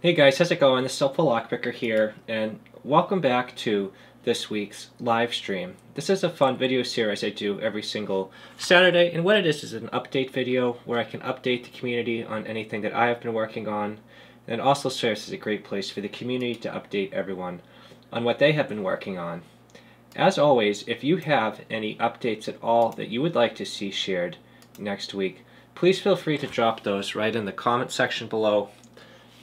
Hey guys, how's it going? This is Helpful Lockpicker here, and welcome back to this week's live stream. This is a fun video series I do every single Saturday, and what it is is an update video where I can update the community on anything that I have been working on, and also serves as a great place for the community to update everyone on what they have been working on. As always, if you have any updates at all that you would like to see shared next week, please feel free to drop those right in the comment section below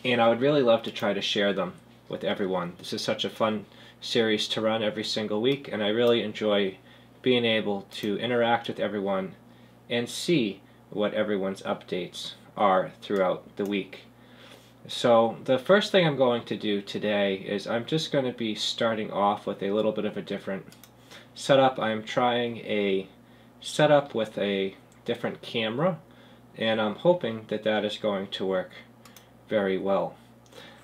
and I would really love to try to share them with everyone. This is such a fun series to run every single week, and I really enjoy being able to interact with everyone and see what everyone's updates are throughout the week. So the first thing I'm going to do today is I'm just going to be starting off with a little bit of a different setup. I'm trying a setup with a different camera and I'm hoping that that is going to work very well.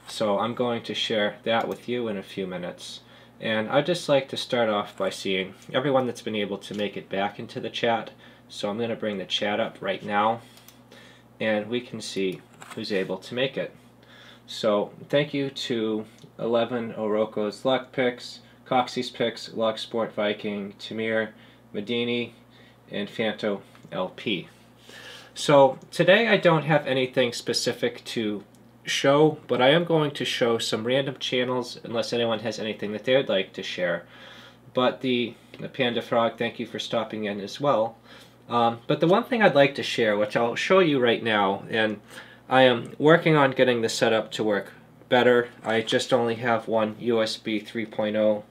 So I'm going to share that with you in a few minutes. And I'd just like to start off by seeing everyone that's been able to make it back into the chat. So I'm going to bring the chat up right now and we can see who's able to make it. So thank you to 11 Oroko's Luck Picks, Coxie's Picks, Luck Sport Viking, Tamir, Medini, and Fanto LP. So today I don't have anything specific to show, but I am going to show some random channels unless anyone has anything that they would like to share. But the, the Panda Frog, thank you for stopping in as well. Um, but the one thing I'd like to share, which I'll show you right now, and I am working on getting the setup to work better. I just only have one USB 3.0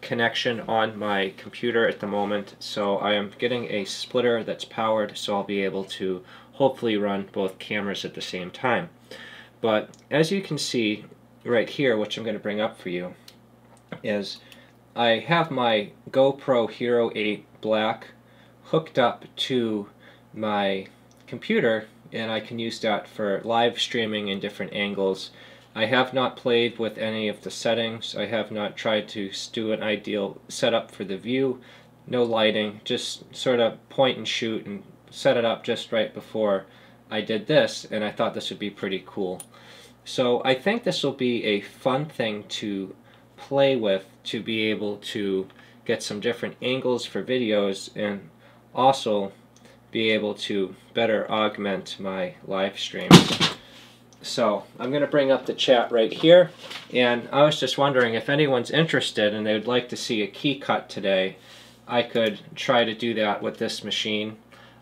connection on my computer at the moment, so I am getting a splitter that's powered so I'll be able to hopefully run both cameras at the same time. But as you can see right here, which I'm going to bring up for you, is I have my GoPro Hero 8 Black hooked up to my computer and I can use that for live streaming in different angles. I have not played with any of the settings. I have not tried to do an ideal setup for the view. No lighting, just sort of point and shoot and set it up just right before I did this and I thought this would be pretty cool. So I think this will be a fun thing to play with to be able to get some different angles for videos and also be able to better augment my live streams. So I'm going to bring up the chat right here and I was just wondering if anyone's interested and they would like to see a key cut today I could try to do that with this machine.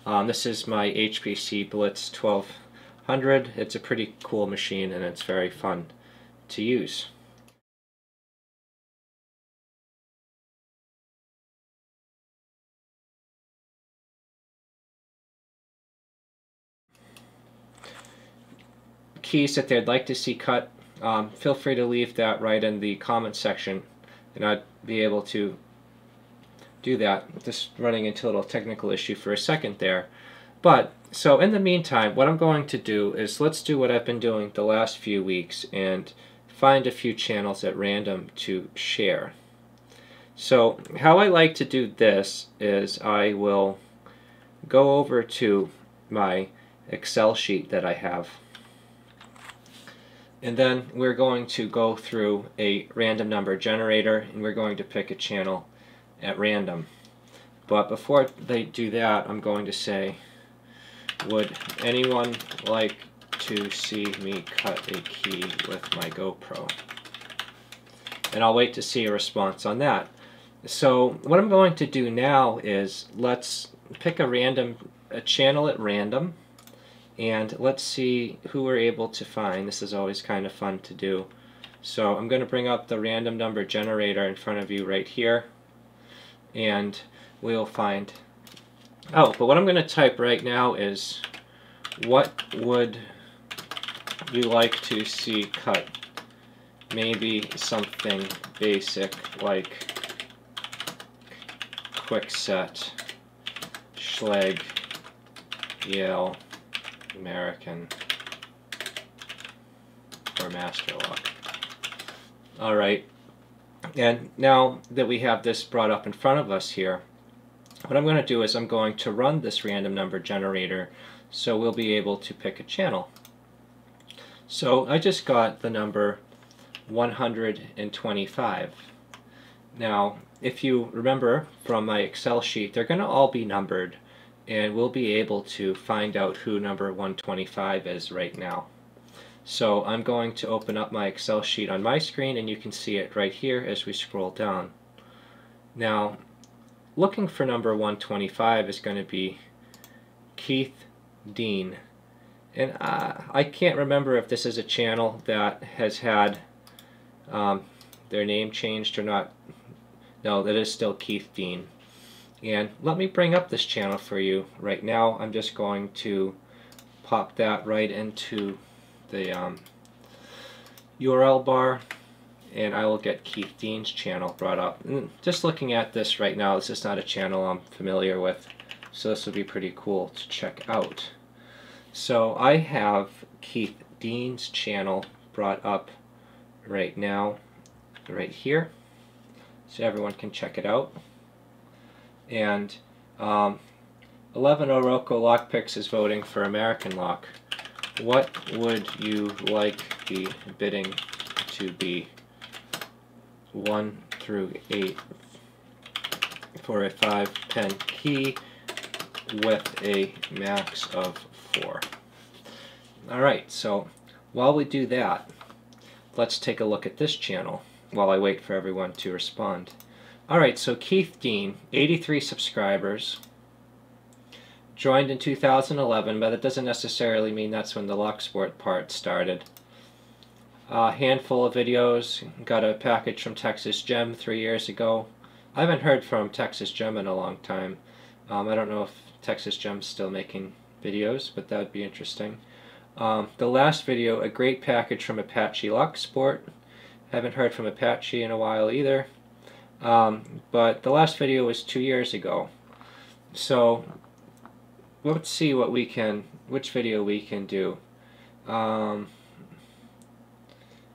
Um, this is my HPC Blitz 1200. It's a pretty cool machine and it's very fun to use. keys that they'd like to see cut, um, feel free to leave that right in the comment section and I'd be able to do that. Just running into a little technical issue for a second there. But, so in the meantime, what I'm going to do is let's do what I've been doing the last few weeks and find a few channels at random to share. So how I like to do this is I will go over to my Excel sheet that I have and then we're going to go through a random number generator and we're going to pick a channel at random. But before they do that, I'm going to say, would anyone like to see me cut a key with my GoPro? And I'll wait to see a response on that. So what I'm going to do now is let's pick a random a channel at random and let's see who we're able to find. This is always kind of fun to do. So I'm going to bring up the random number generator in front of you right here and we'll find oh but what I'm going to type right now is what would you like to see cut? Maybe something basic like Kwikset Schlage Yale American or Master Lock. Alright and now that we have this brought up in front of us here, what I'm going to do is I'm going to run this random number generator so we'll be able to pick a channel. So I just got the number 125. Now, if you remember from my Excel sheet, they're going to all be numbered, and we'll be able to find out who number 125 is right now. So I'm going to open up my Excel sheet on my screen, and you can see it right here as we scroll down. Now, looking for number 125 is going to be Keath Dean. And uh, I can't remember if this is a channel that has had um, their name changed or not. No, that is still Keath Dean. And let me bring up this channel for you right now. I'm just going to pop that right into the um, URL bar and I will get Keath Dean's channel brought up. And just looking at this right now, this is not a channel I'm familiar with, so this would be pretty cool to check out. So I have Keath Dean's channel brought up right now, right here, so everyone can check it out. And um, 11 Oroco Lockpicks is voting for American Lock. What would you like the bitting to be? 1 through 8 for a 5 pen key with a max of 4. Alright, so while we do that, let's take a look at this channel while I wait for everyone to respond. Alright, so Keath Dean, 83 subscribers, joined in 2011, but that doesn't necessarily mean that's when the Locksport part started. A handful of videos, got a package from Texas Gem three years ago. I haven't heard from Texas Gem in a long time. Um, I don't know if Texas Gem's still making videos, but that would be interesting. Um, the last video, a great package from Apache Locksport. Haven't heard from Apache in a while either. Um, but the last video was two years ago. So let's see what we can, which video we can do. Um,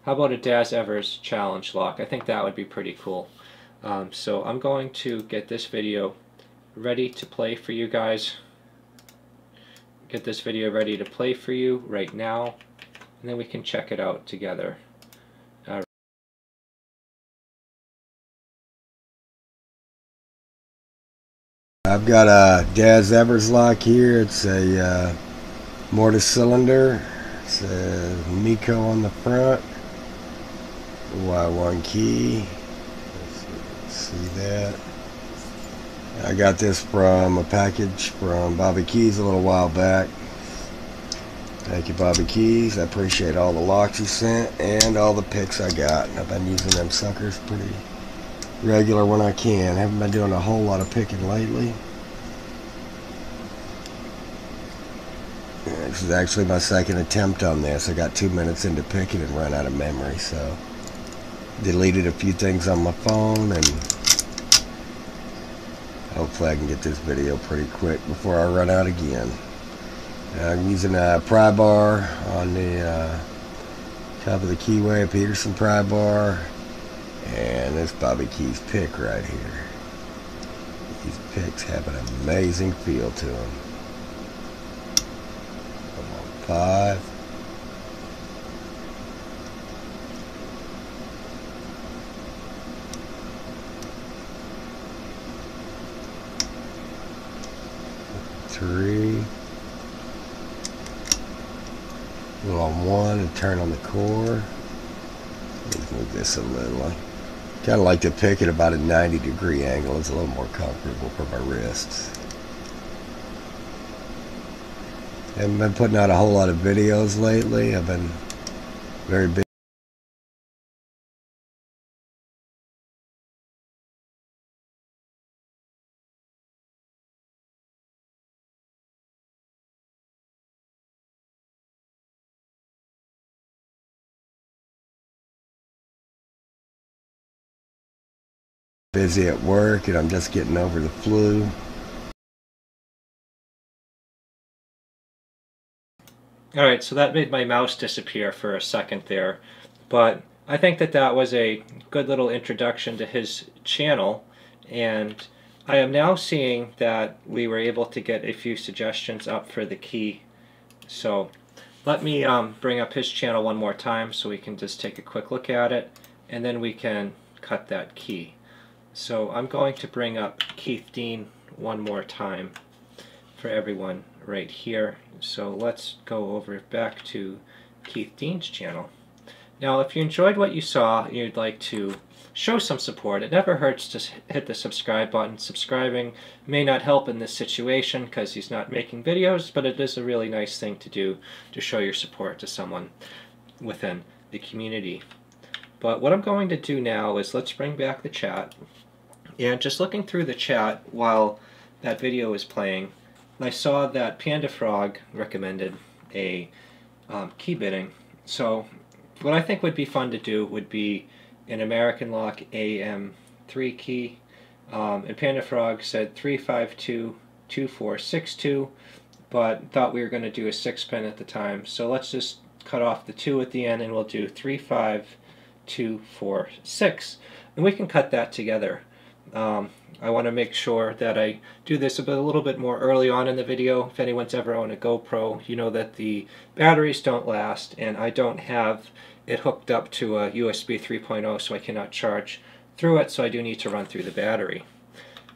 how about a Daz Evers challenge lock? I think that would be pretty cool. Um, so I'm going to get this video ready to play for you guys get this video ready to play for you right now and then we can check it out together. I've got a Daz Evers lock here. It's a uh, mortise cylinder. It's a Meco on the front. Y1 key. see that. I got this from a package from Bobby Keys a little while back. Thank you, Bobby Keys. I appreciate all the locks you sent and all the picks I got. I've been using them suckers pretty regular when I can. I Haven't been doing a whole lot of picking lately. This is actually my second attempt on this. I got two minutes into picking and ran out of memory, so deleted a few things on my phone and Hopefully I can get this video pretty quick before I run out again. Uh, I'm using a pry bar on the uh, top of the keyway, a Peterson pry bar, and this Bobby Keys pick right here. These picks have an amazing feel to them. Five. three. Go on one and turn on the core. Let's move this a little. Kind of like to pick at about a 90 degree angle. It's a little more comfortable for my wrists. Haven't been putting out a whole lot of videos lately. I've been very busy. busy at work and I'm just getting over the flu. Alright, so that made my mouse disappear for a second there, but I think that that was a good little introduction to his channel, and I am now seeing that we were able to get a few suggestions up for the key. So let me um, bring up his channel one more time so we can just take a quick look at it and then we can cut that key. So I'm going to bring up Keath Dean one more time for everyone right here. So let's go over back to Keath Dean's channel. Now if you enjoyed what you saw and you'd like to show some support, it never hurts to hit the subscribe button. Subscribing may not help in this situation because he's not making videos, but it is a really nice thing to do to show your support to someone within the community. But what I'm going to do now is let's bring back the chat. And just looking through the chat while that video is playing, I saw that Panda Frog recommended a um, key bitting. So what I think would be fun to do would be an American Lock AM3 key. Um, and Panda Frog said 3522462, but thought we were going to do a 6 pin at the time. So let's just cut off the 2 at the end and we'll do 35246. And we can cut that together. Um, I want to make sure that I do this a, bit, a little bit more early on in the video. If anyone's ever on a GoPro, you know that the batteries don't last and I don't have it hooked up to a USB 3.0 so I cannot charge through it so I do need to run through the battery.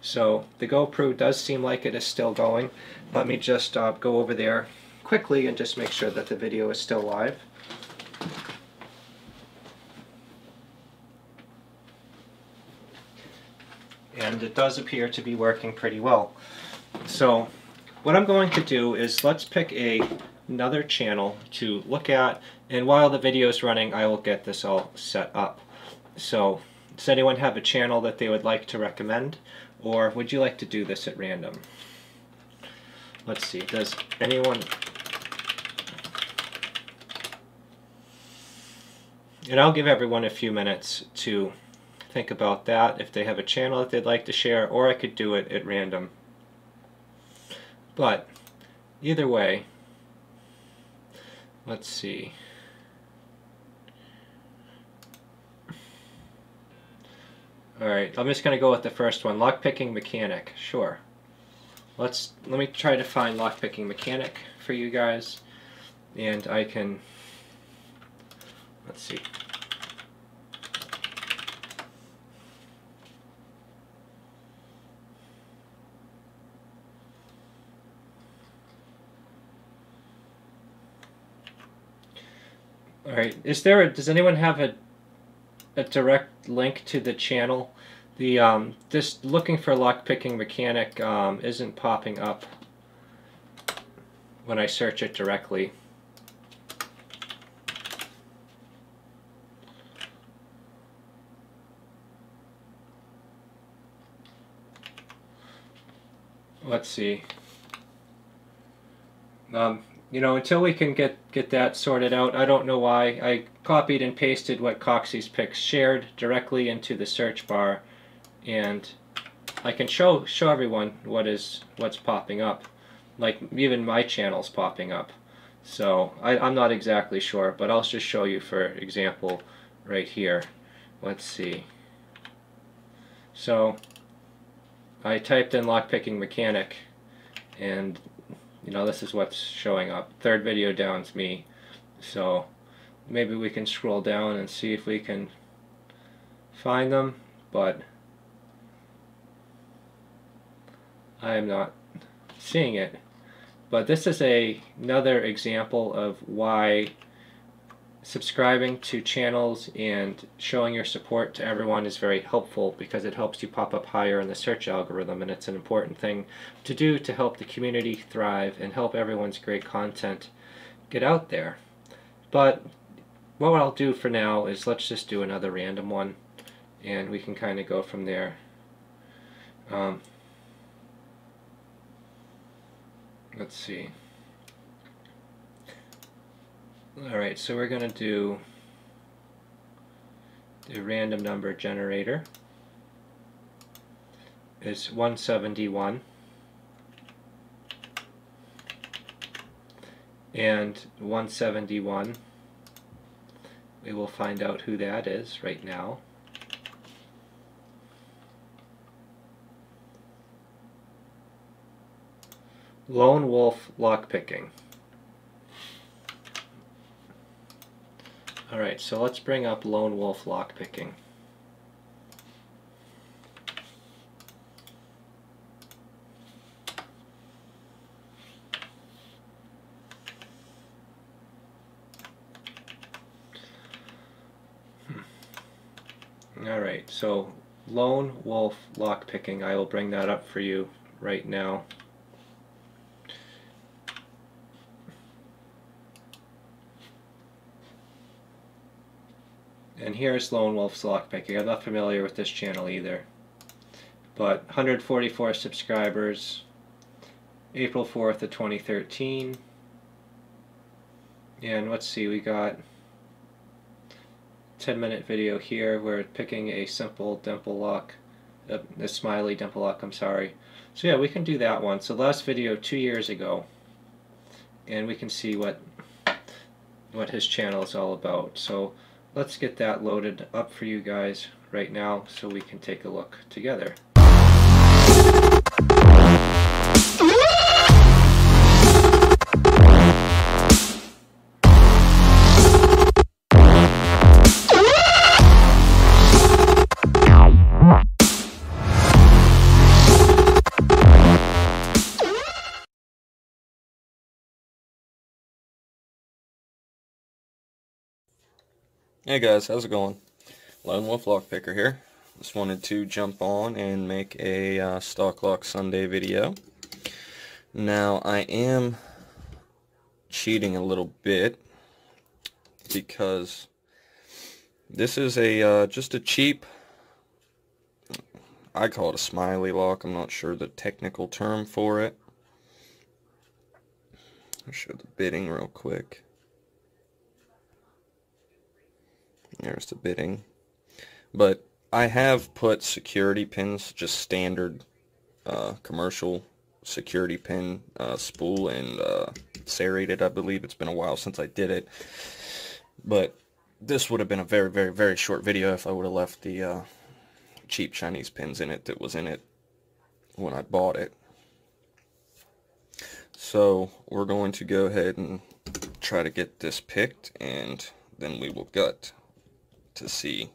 So the GoPro does seem like it is still going. Let me just uh, go over there quickly and just make sure that the video is still live. And it does appear to be working pretty well. So what I'm going to do is let's pick a another channel to look at and while the video is running I will get this all set up. So does anyone have a channel that they would like to recommend or would you like to do this at random? Let's see, does anyone and I'll give everyone a few minutes to think about that if they have a channel that they'd like to share or I could do it at random. But either way let's see. Alright I'm just gonna go with the first one lockpicking mechanic sure. Let's let me try to find lockpicking mechanic for you guys and I can let's see All right. Is there a, does anyone have a a direct link to the channel? The um just looking for lockpicking mechanic um isn't popping up when I search it directly. Let's see. Um, you know, until we can get, get that sorted out, I don't know why. I copied and pasted what Coxie's Picks shared directly into the search bar, and I can show show everyone what is what's popping up. Like even my channel's popping up. So I, I'm not exactly sure, but I'll just show you for example right here. Let's see. So I typed in lockpicking mechanic and you know this is what's showing up. Third video down is me. So maybe we can scroll down and see if we can find them but I am not seeing it. But this is a another example of why subscribing to channels and showing your support to everyone is very helpful because it helps you pop up higher in the search algorithm and it's an important thing to do to help the community thrive and help everyone's great content get out there. But what I'll do for now is let's just do another random one and we can kind of go from there. Um, let's see. Alright, so we're going to do the random number generator. It's 171 and 171 we will find out who that is right now. Lone Wolf Lockpicking Alright, so let's bring up Lone Wolf lockpicking. Hmm. Alright, so Lone Wolf lockpicking, I will bring that up for you right now. And here's Lone Wolf's Lockpicking. I'm not familiar with this channel either. But 144 subscribers, April 4th of 2013. And let's see, we got 10 minute video here. We're picking a simple dimple lock, a, uh, a smiley dimple lock, I'm sorry. So yeah, we can do that one. So last video two years ago. And we can see what what his channel is all about. So let's get that loaded up for you guys right now so we can take a look together. Hey guys, how's it going? Lone Wolf Lockpicker here. Just wanted to jump on and make a uh, Stock Lock Sunday video. Now, I am cheating a little bit because this is a uh, just a cheap, I call it a smiley lock. I'm not sure the technical term for it. I'll show the bitting real quick. There's the bitting. But I have put security pins, just standard uh, commercial security pin uh, spool and uh, serrated, I believe. It's been a while since I did it. But this would have been a very, very, very short video if I would have left the uh, cheap Chinese pins in it that was in it when I bought it. So we're going to go ahead and try to get this picked and then we will gut to see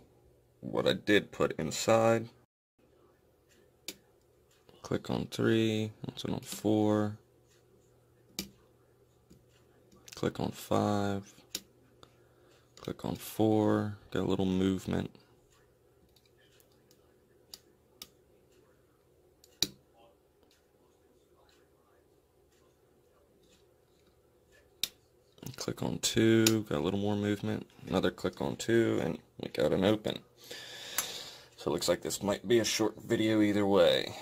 what I did put inside. Click on 3, once on 4, click on 5, click on 4, got a little movement. click on 2, got a little more movement, another click on 2, and we got an open. So it looks like this might be a short video either way.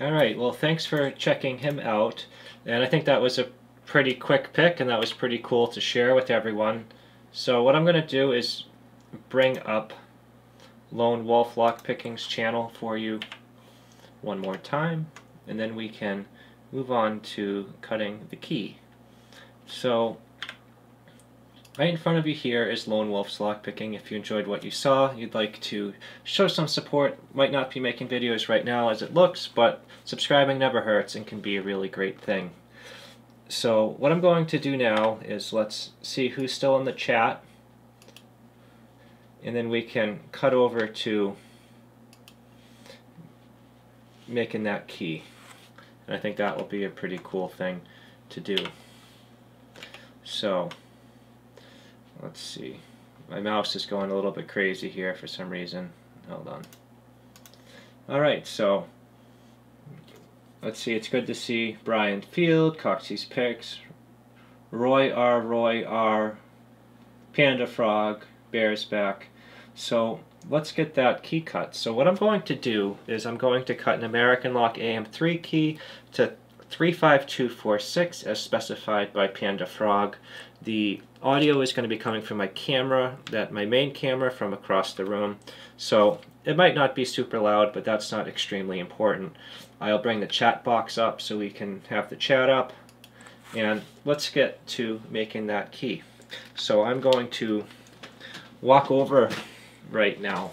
Alright, well thanks for checking him out. And I think that was a pretty quick pick and that was pretty cool to share with everyone. So what I'm going to do is bring up Lone Wolf Lockpicking's channel for you one more time and then we can move on to cutting the key. So right in front of you here is Lone Wolf's Lockpicking. If you enjoyed what you saw, you'd like to show some support, might not be making videos right now as it looks, but subscribing never hurts and can be a really great thing. So what I'm going to do now is let's see who's still in the chat and then we can cut over to making that key. And I think that will be a pretty cool thing to do. So, let's see. My mouse is going a little bit crazy here for some reason. Hold on. Alright, so let's see. It's good to see Brian Field, Coxie's Picks, Roy R. Roy R. Panda Frog, Bears Back. So let's get that key cut. So what I'm going to do is I'm going to cut an American Lock AM3 key to 35246 as specified by Panda Frog. The audio is going to be coming from my camera, that my main camera from across the room. So it might not be super loud, but that's not extremely important. I'll bring the chat box up so we can have the chat up. And let's get to making that key. So I'm going to walk over right now.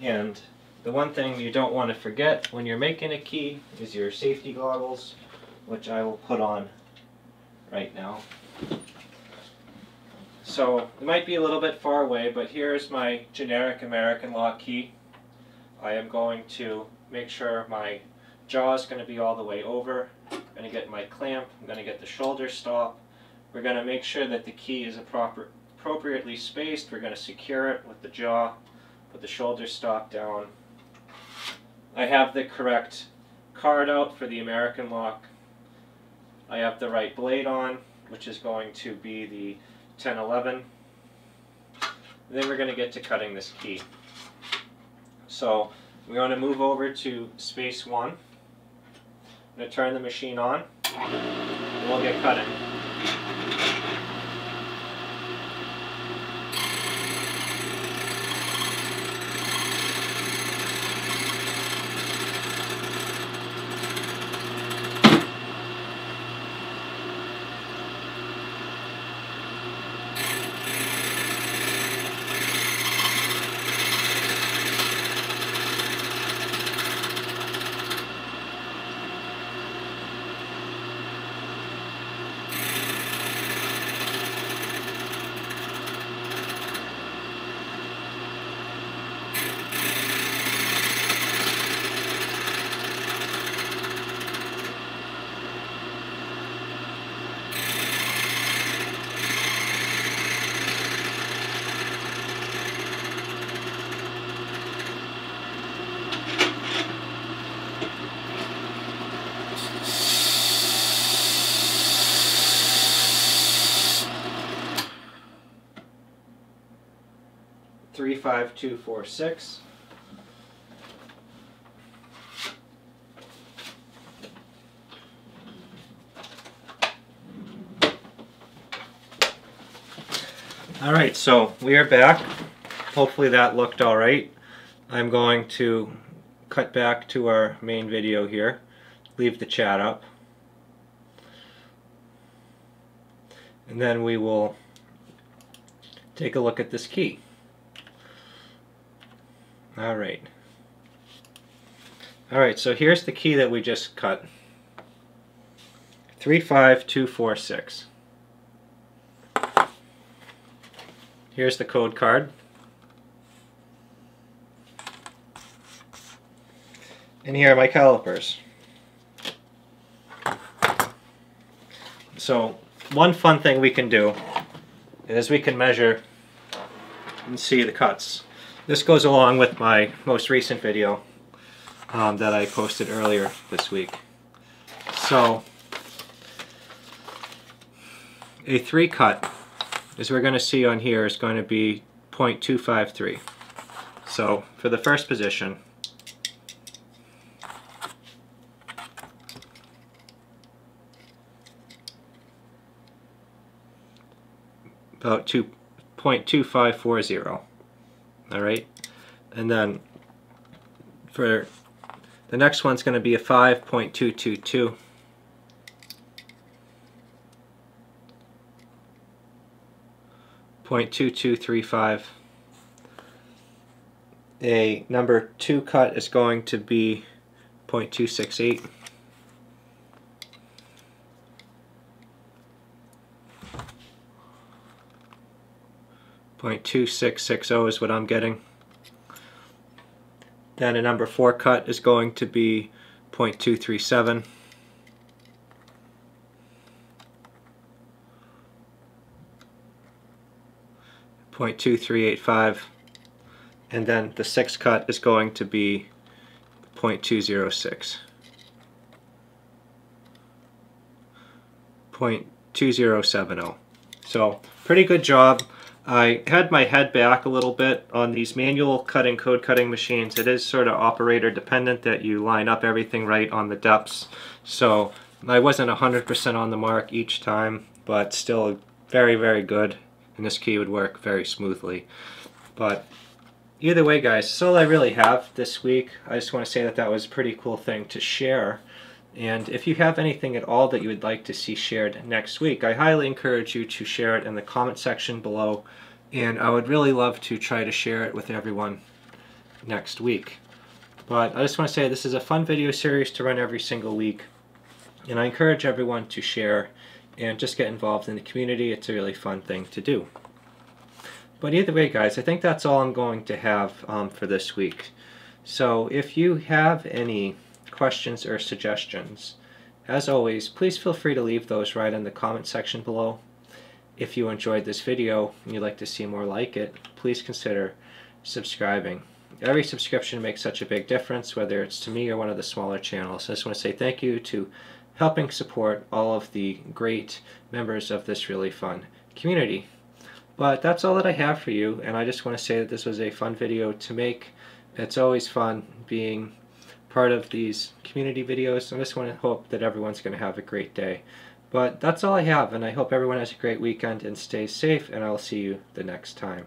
And the one thing you don't want to forget when you're making a key is your safety goggles, which I will put on right now. So it might be a little bit far away, but here's my generic American lock key. I am going to make sure my jaw is going to be all the way over. I'm going to get my clamp. I'm going to get the shoulder stop. We're going to make sure that the key is proper, appropriately spaced. We're going to secure it with the jaw, put the shoulder stop down. I have the correct card out for the American lock. I have the right blade on, which is going to be the 1011. Then we're going to get to cutting this key. So we're going to move over to space 1. I'm going to turn the machine on, and we'll get cutting. 35246. All right, so we are back. Hopefully that looked all right. I'm going to cut back to our main video here, leave the chat up, and then we will take a look at this key. All right. All right, so here's the key that we just cut. 35246. Here's the code card. And here are my calipers. So one fun thing we can do is we can measure and see the cuts. This goes along with my most recent video um, that I posted earlier this week. So, a three cut, as we're going to see on here, is going to be 0.253. So, for the first position, about 2.2540 all right? And then for the next one's going to be a 5.222 0.2235 a number 2 cut is going to be 0.268 0.2660 is what I'm getting. Then a number 4 cut is going to be 0.237. Point two three eight five, and then the sixth cut is going to be 0.206. 0.2070. So pretty good job. I had my head back a little bit on these manual cutting code cutting machines. It is sort of operator dependent that you line up everything right on the depths. So I wasn't 100% on the mark each time, but still very, very good. And this key would work very smoothly. But either way, guys, that's all I really have this week. I just want to say that that was a pretty cool thing to share. And if you have anything at all that you would like to see shared next week, I highly encourage you to share it in the comment section below. And I would really love to try to share it with everyone next week. But I just want to say this is a fun video series to run every single week. And I encourage everyone to share and just get involved in the community. It's a really fun thing to do. But either way, guys, I think that's all I'm going to have um, for this week. So if you have any questions or suggestions, as always, please feel free to leave those right in the comment section below. If you enjoyed this video and you'd like to see more like it, please consider subscribing. Every subscription makes such a big difference, whether it's to me or one of the smaller channels. I just want to say thank you to helping support all of the great members of this really fun community. But that's all that I have for you, and I just want to say that this was a fun video to make. It's always fun being part of these community videos. I just want to hope that everyone's going to have a great day. But that's all I have, and I hope everyone has a great weekend and stays safe, and I'll see you the next time.